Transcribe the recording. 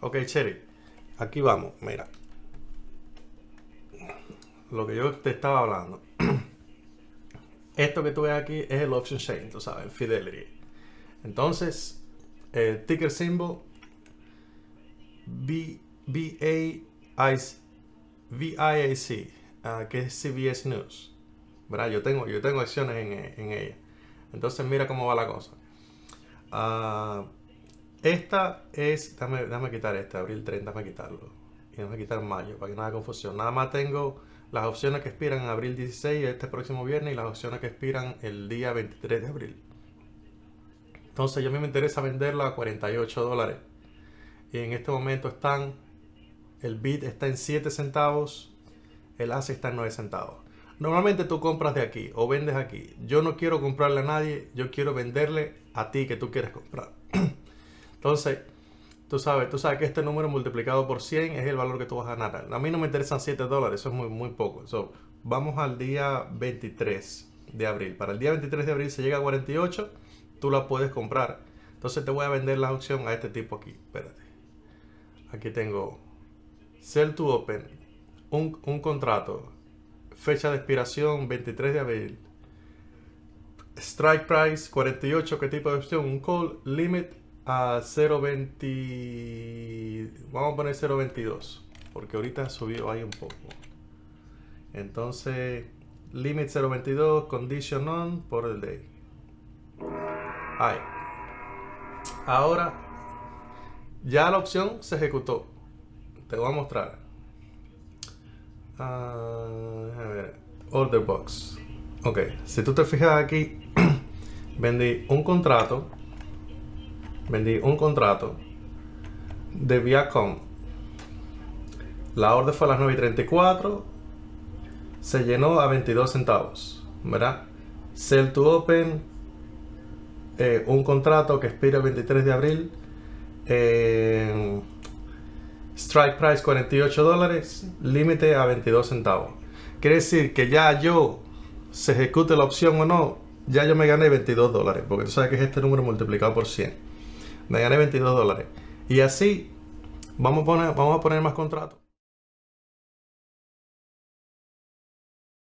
Ok, Cherry. Aquí vamos, mira. Lo que yo te estaba hablando. Esto que tú ves aquí es el option chain, tú sabes, el fidelity. Entonces, el ticker symbol VIAC, uh, que es CBS News. ¿Verdad? Yo tengo, yo tengo acciones en, ella. Entonces, mira cómo va la cosa. Uh, esta es, dame quitar este, abril 30, dame quitarlo. Y dame quitar mayo, para que no haya confusión. Nada más tengo las opciones que expiran en abril 16, este próximo viernes, y las opciones que expiran el día 23 de abril. Entonces, yo a mí me interesa venderla a 48 dólares. Y en este momento están, el bit está en 7 centavos, el ACE está en 9 centavos. Normalmente tú compras de aquí o vendes aquí. Yo no quiero comprarle a nadie, yo quiero venderle a ti que tú quieres comprar. Entonces, tú sabes, tú sabes que este número multiplicado por 100 es el valor que tú vas a ganar. A mí no me interesan 7 dólares, eso es muy, muy poco. vamos al día 23 de abril. Para el día 23 de abril se llega a 48, tú la puedes comprar. Entonces te voy a vender la opción a este tipo aquí. Espérate. Aquí tengo Sell to Open, un, un contrato, fecha de expiración 23 de abril. Strike price 48, ¿qué tipo de opción? Un call limit a 0.20, vamos a poner 0.22, porque ahorita subió ahí un poco. Entonces, limit 0.22, condition on por el day. Ahí. Ahora, ya la opción se ejecutó. Te voy a mostrar. A ver, order box. Ok, si tú te fijas aquí, vendí un contrato vendí un contrato de Viacom. La orden fue a las 9 y 34. Se llenó a 22 centavos. ¿Verdad? Sell to Open. Eh, un contrato que expira el 23 de abril. Eh, strike price 48 dólares. Límite a 22 centavos. Quiere decir que ya yo se ejecute la opción o no, ya yo me gané 22 dólares. Porque tú sabes que es este número multiplicado por 100 me gané 22 dólares. Y así vamos a poner, vamos a poner más contratos.